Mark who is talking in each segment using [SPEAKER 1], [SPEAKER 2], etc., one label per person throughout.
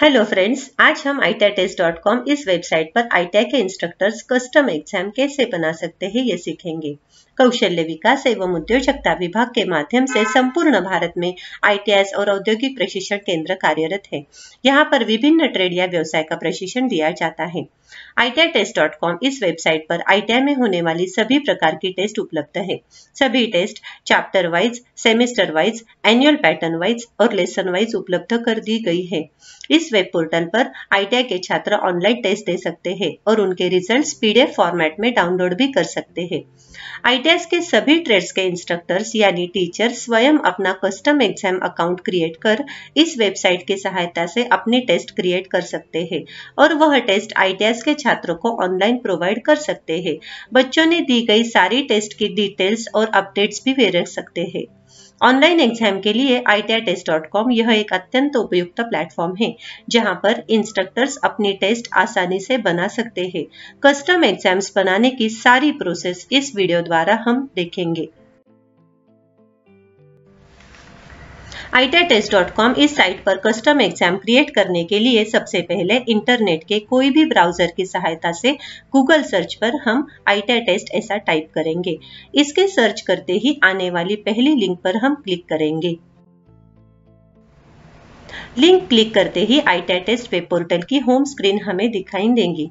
[SPEAKER 1] Hello friends आज हम itest.com इस वेबसाइट पर ITA के इंस्ट्रक्टर्स कस्टम एग्ज़ाम कैसे बना सकते हैं ये सीखेंगे। कौशल्य विकास एवं उद्योजकता विभाग के माध्यम से संपूर्ण भारत में आईटीएस और औद्योगिक प्रशिक्षण केंद्र कार्यरत है। यहाँ पर विभिन्न ट्रेड या व्यवसाय का प्रशिक्षण दिया जाता है। ITITest.com इस वेबसाइट पर ITI में होने वाली सभी प्रकार की टेस्ट उपलब्ध है। सभी test chapter wise semester wise annual pattern wise और लेसन वाइज उपलब्ध कर दी गई है। इस वेब पोर्टल पर ITI के छात्र ऑनलाइन टेस्ट दे सकते हैं और उनके रिजल्ट्स पीडीएफ फॉर्मेट में डाउनलोड भी कर सकते हैं। आईटीएस के सभी ट्रेड्स के इंस्ट्रक्टर्स यानी टीचर स्वयं अपना कस्टम एग्ज़ाम अकाउंट क्रिएट कर इस वेबसाइट की सहायता से अपने टेस्ट क्रिएट कर सकते हैं और वह टेस्ट आईटीएस के छात्रों को ऑनलाइन प्रोवाइड कर सकते हैं। बच्चों ने दी गई सारी टेस्ट की डिटेल्स और अपडेट्स भी वे रख सकते हैं। ऑनलाइन एग्ज़ाम के लिए आई यह एक अत्यंत उपयुक्त प्लेटफॉर्म है, जहाँ पर इंस्ट्रक्टर्स अपने टेस्ट आसानी से बना सकते हैं। कस्टम एग्ज़ाम्स बनाने की सारी प्रोसेस इस वीडियो द्वारा हम देखेंगे। ITITest.com इस साइट पर कस्टम एग्ज़ाम क्रिएट करने के लिए सबसे पहले इंटरनेट के कोई भी ब्राउज़र की सहायता से गूगल सर्च पर हम टेस्ट ऐसा टाइप करेंगे। इसके सर्च करते ही आने वाली पहली लिंक पर हम क्लिक करेंगे। लिंक क्लिक करते ही टेस्ट वेब पोर्टल की होम स्क्रीन हमें दिखाई देंगी।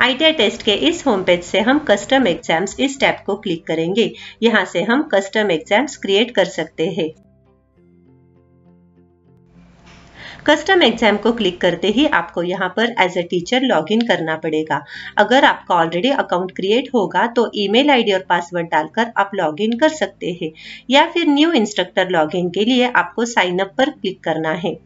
[SPEAKER 1] आईटीआई टेस्ट के इस होम पेज से हम कस्टम एग्ज़ाम्स इस टैब को क्लिक करेंगे। यहाँ से हम कस्टम एग्ज़ाम्स क्रिएट कर सकते हैं। कस्टम एग्ज़ाम को क्लिक करते ही आपको यहाँ पर एज ए टीचर लॉगिन करना पड़ेगा। अगर आपका ऑलरेडी अकाउंट क्रिएट होगा तो ईमेल आईडी और पासवर्ड डालकर आप लॉगिन कर सकते हैं। या फिर न्यू इंस्ट्रक्टर लॉगिन के लिए आपको साइन अप पर क्लिक करना है।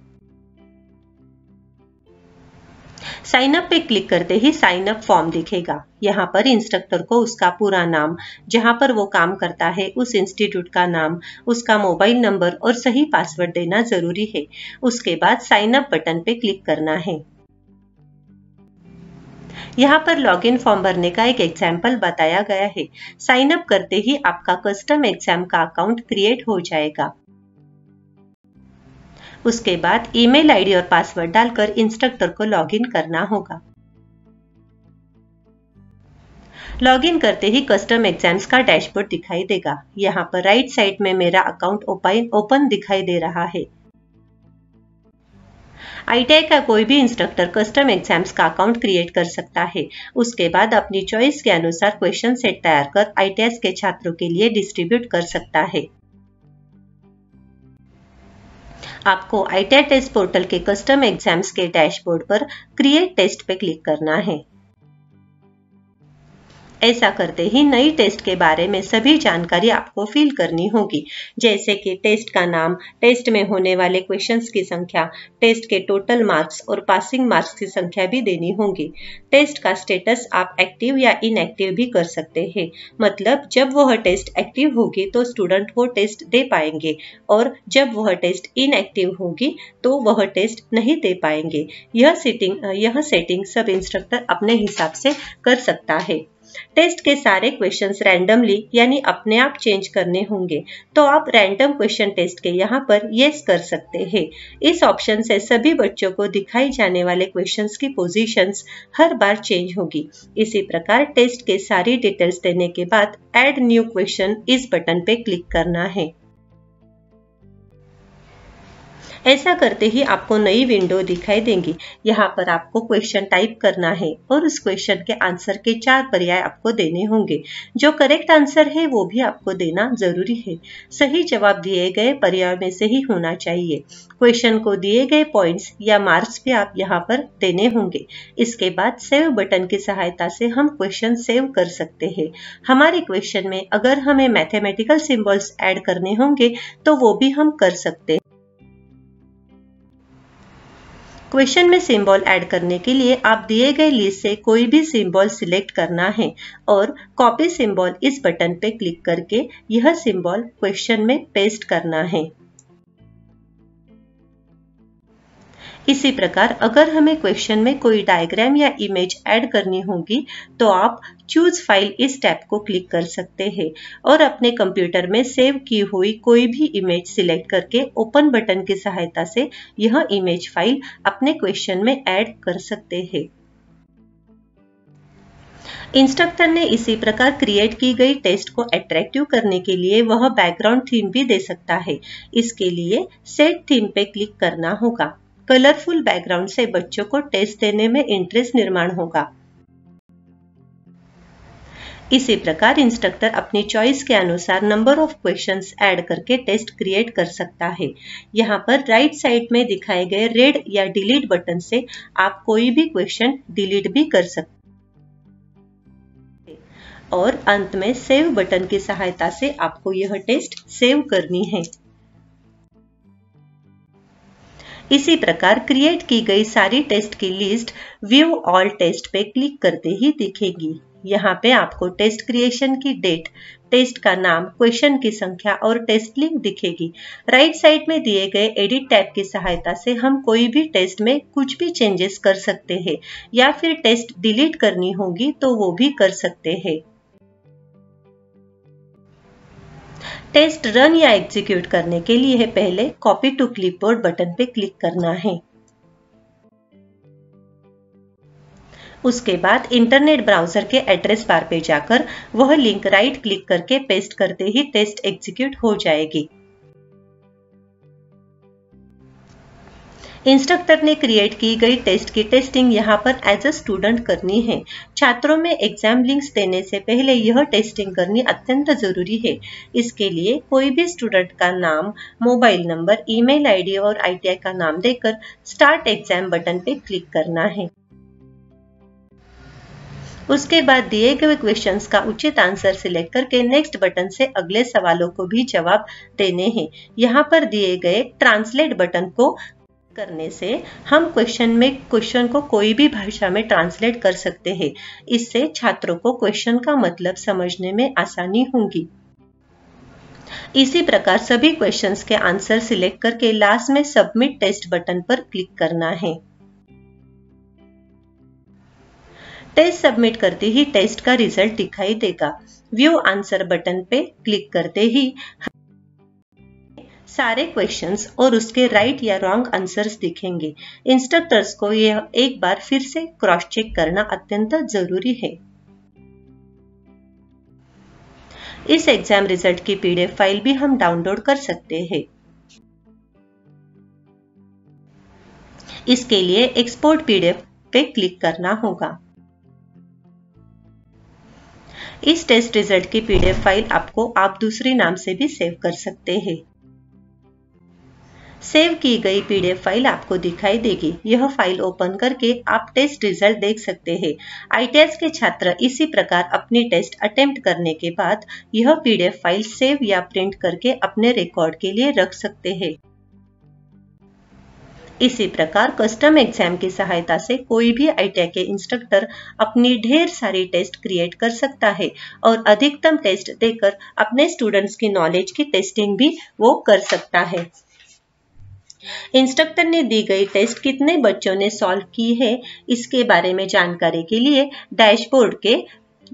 [SPEAKER 1] साइन अप पे क्लिक करते ही साइन अप फॉर्म दिखेगा। यहाँ पर इंस्ट्रक्टर को उसका पूरा नाम, जहाँ पर वो काम करता है, उस इंस्टीट्यूट का नाम, उसका मोबाइल नंबर और सही पासवर्ड देना ज़रूरी है। उसके बाद साइन अप बटन पे क्लिक करना है। यहाँ पर लॉगिन फॉर्म भरने का एक एग्ज़ाम्पल बताया गया है। साइन अप करते ही आपका कस्टम एग्ज़ाम का अकाउंट क्रिएट हो जाएगा। उसके बाद ईमेल आईडी और पासवर्ड डालकर इंस्ट्रक्टर को लॉगिन करना होगा। लॉगिन करते ही कस्टम एग्ज़ाम्स का डैशबोर्ड दिखाई देगा। यहाँ पर राइट साइड में मेरा अकाउंट ओपन ओपन दिखाई दे रहा है। आईटीआई का कोई भी इंस्ट्रक्टर कस्टम एग्ज़ाम्स का अकाउंट क्रिएट कर सकता है। उसके बाद अपनी चॉइस के अनुसार क्वेश्चन सेट तैयार कर आईटीएस के छात्रों के लिए डिस्ट्रीब्यूट कर सकता है। आपको आई टेस्ट पोर्टल के कस्टम एग्ज़ाम्स के डैशबोर्ड पर क्रिएट टेस्ट पे क्लिक करना है। ऐसा करते ही नई टेस्ट के बारे में सभी जानकारी आपको फिल करनी होगी। जैसे कि टेस्ट का नाम, टेस्ट में होने वाले क्वेश्चंस की संख्या, टेस्ट के टोटल मार्क्स और पासिंग मार्क्स की संख्या भी देनी होगी। टेस्ट का स्टेटस आप एक्टिव या इनएक्टिव भी कर सकते हैं। मतलब जब वह टेस्ट एक्टिव होगी तो स्टूडेंट वो टेस्ट दे पाएँगे और जब वह टेस्ट इनएक्टिव होगी तो वह टेस्ट नहीं दे पाएँगे। यह सेटिंग यह सेटिंग सब इंस्ट्रक्टर अपने हिसाब से कर सकता है। टेस्ट के सारे क्वेश्चन रैंडमली यानी अपने आप चेंज करने होंगे। तो आप रैंडम क्वेश्चन टेस्ट के यहाँ पर यस कर सकते हैं। इस ऑप्शन से सभी बच्चों को दिखाई जाने वाले क्वेश्चन की पोजिशन हर बार चेंज होगी। इसी प्रकार टेस्ट के सारी डिटेल्स देने के बाद एड न्यू क्वेश्चन इस बटन पे क्लिक करना है। ऐसा करते ही आपको नई विंडो दिखाई देंगी। यहाँ पर आपको क्वेश्चन टाइप करना है और उस क्वेश्चन के आंसर के चार पर्याय आपको देने होंगे। जो करेक्ट आंसर है, वो भी आपको देना ज़रूरी है। सही जवाब दिए गए पर्याय में से ही होना चाहिए। क्वेश्चन को दिए गए पॉइंट्स या मार्क्स भी आप यहाँ पर देने होंगे। इसके बाद सेव बटन की सहायता से हम क्वेश्चन सेव कर सकते हैं। हमारे क्वेश्चन में अगर हमें मैथमेटिकल सिंबल्स ऐड करने होंगे तो वो भी हम कर सकते हैं। क्वेश्चन में सिंबल ऐड करने के लिए आप दिए गए लिस्ट से कोई भी सिंबल सिलेक्ट करना है और कॉपी सिंबल इस बटन पे क्लिक करके यह सिंबल क्वेश्चन में पेस्ट करना है। इसी प्रकार अगर हमें क्वेश्चन में कोई डायग्राम या इमेज ऐड करनी होगी तो आप चूज़ फ़ाइल इस टैब को क्लिक कर सकते हैं और अपने कंप्यूटर में सेव की हुई कोई भी इमेज सिलेक्ट करके ओपन बटन की सहायता से यह इमेज फ़ाइल अपने क्वेश्चन में ऐड कर सकते हैं। इंस्ट्रक्टर ने इसी प्रकार क्रिएट की गई टेस्ट को अट्रैक्टिव करने के लिए वह बैकग्राउंड थीम भी दे सकता है। इसके लिए सेट थीम पे क्लिक करना होगा। कलरफुल बैकग्राउंड से बच्चों को टेस्ट देने में इंटरेस्ट निर्माण होगा। इसी प्रकार इंस्ट्रक्टर अपनी चॉइस के अनुसार नंबर ऑफ़ क्वेश्चंस ऐड करके टेस्ट क्रिएट कर सकता है। यहाँ पर राइट right साइड में दिखाए गए रेड या डिलीट बटन से आप कोई भी क्वेश्चन डिलीट भी कर सकते और अंत में सेव बटन की सहायता से आपको यह टेस्ट सेव करनी है। इसी प्रकार क्रिएट की गई सारी टेस्ट की लिस्ट व्यू ऑल टेस्ट पे क्लिक करते ही दिखेगी। यहाँ पे आपको टेस्ट क्रिएशन की डेट टेस्ट का नाम क्वेश्चन की संख्या और टेस्ट लिंक दिखेगी। राइट साइड में दिए गए एडिट टैब की सहायता से हम कोई भी टेस्ट में कुछ भी चेंजेस कर सकते हैं, या फिर टेस्ट डिलीट करनी होगी तो वो भी कर सकते हैं। टेस्ट रन या एग्जीक्यूट करने के लिए पहले कॉपी टू क्लिपबोर्ड बटन पे क्लिक करना है। उसके बाद इंटरनेट ब्राउज़र के एड्रेस बार पे जाकर वह लिंक राइट क्लिक करके पेस्ट करते ही टेस्ट एग्जीक्यूट हो जाएगी। इंस्ट्रक्टर ने क्रिएट की गई टेस्ट की टेस्टिंग यहाँ पर एज अ स्टूडेंट करनी है। छात्रों में एग्ज़ाम लिंक्स देने से पहले यह टेस्टिंग करनी अत्यंत ज़रूरी है। इसके लिए कोई भी स्टूडेंट का नाम मोबाइल नंबर ईमेल आईडी और आईटीआई का नाम देकर स्टार्ट एग्ज़ाम बटन पे क्लिक करना है। उसके बाद दिए गए क्वेश्चंस का उचित आंसर सिलेक्ट करके नेक्स्ट बटन से अगले सवालों को भी जवाब देने हैं। यहाँ पर दिए गए ट्रांसलेट बटन को करने से हम क्वेश्चन में क्वेश्चन को कोई भी भाषा में ट्रांसलेट कर सकते हैं। इससे छात्रों को क्वेश्चन का मतलब समझने में आसानी होगी। इसी प्रकार सभी क्वेश्चंस के आंसर सिलेक्ट करके लास्ट में सबमिट टेस्ट बटन पर क्लिक करना है। टेस्ट सबमिट करते ही टेस्ट का रिज़ल्ट दिखाई देगा। व्यू आंसर बटन पे क्लिक करते ही सारे क्वेश्चंस और उसके राइट या रॉन्ग आंसर्स दिखेंगे। इंस्ट्रक्टर्स को यह एक बार फिर से क्रॉस चेक करना अत्यंत ज़रूरी है। इस एग्ज़ाम रिज़ल्ट की पीडीएफ फ़ाइल भी हम डाउनलोड कर सकते हैं। इसके लिए एक्सपोर्ट पीडीएफ पे क्लिक करना होगा। इस टेस्ट रिज़ल्ट की पीडीएफ फ़ाइल आपको आप दूसरे नाम से भी सेव कर सकते हैं। सेव की गई पीडीएफ फ़ाइल आपको दिखाई देगी। यह फ़ाइल ओपन करके आप टेस्ट रिज़ल्ट देख सकते हैं। आईटीएस के छात्र इसी प्रकार अपनी टेस्ट अटेम्प्ट करने के बाद यह पीडीएफ फ़ाइल सेव या प्रिंट करके अपने रिकॉर्ड के लिए रख सकते हैं। इसी प्रकार कस्टम एग्ज़ाम की सहायता से कोई भी आईटीआई के इंस्ट्रक्टर अपनी ढेर सारी टेस्ट क्रिएट कर सकता है और अधिकतम टेस्ट देकर अपने स्टूडेंट्स की नॉलेज की टेस्टिंग भी वो कर सकता है। इंस्ट्रक्टर ने दी गई टेस्ट कितने बच्चों ने सॉल्व की है, इसके बारे में जानकारी के लिए डैशबोर्ड के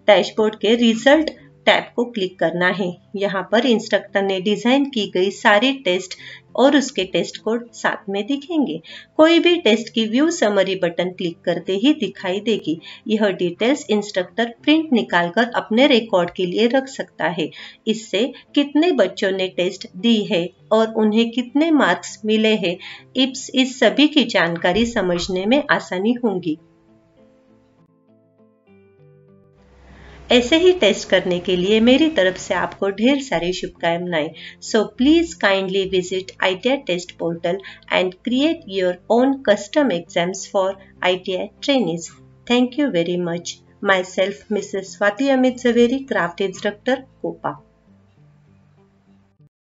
[SPEAKER 1] डैशबोर्ड के रिज़ल्ट टैब को क्लिक करना है। यहाँ पर इंस्ट्रक्टर ने डिज़ाइन की गई सारी टेस्ट और उसके टेस्ट कोड साथ में दिखेंगे। कोई भी टेस्ट की व्यू समरी बटन क्लिक करते ही दिखाई देगी। यह डिटेल्स इंस्ट्रक्टर प्रिंट निकालकर अपने रिकॉर्ड के लिए रख सकता है। इससे कितने बच्चों ने टेस्ट दी है और उन्हें कितने मार्क्स मिले हैं इस सभी की जानकारी समझने में आसानी होगी। ऐसे ही टेस्ट करने के लिए मेरी तरफ़ से आपको ढेर सारी शुभकामनाएँ। So please kindly visit I test portal and create your own custom exams for I trainees thank you very much myself Mrs Swati Amit Javeri craft instructor COPA